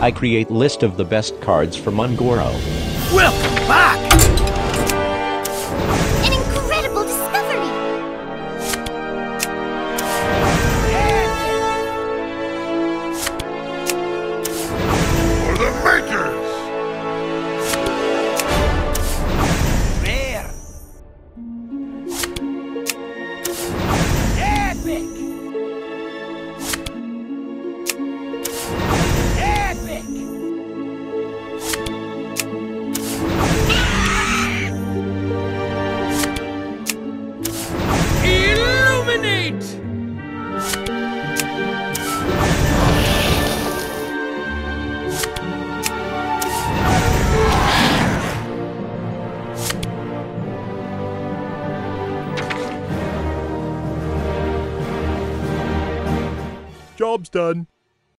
I create list of the best cards for Mungoro. Welcome back! Job's done.